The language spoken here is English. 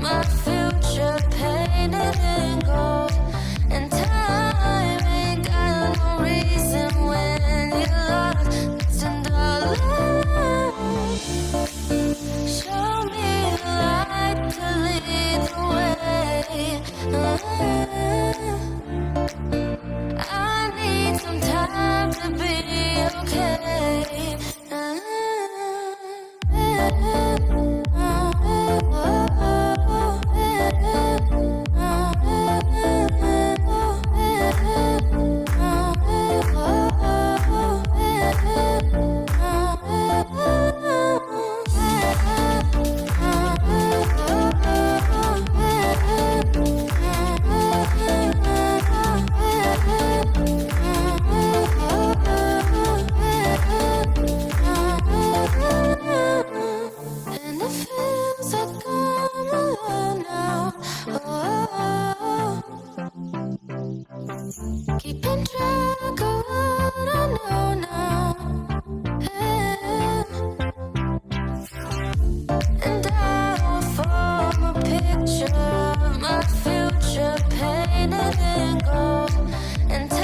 my future in gold. And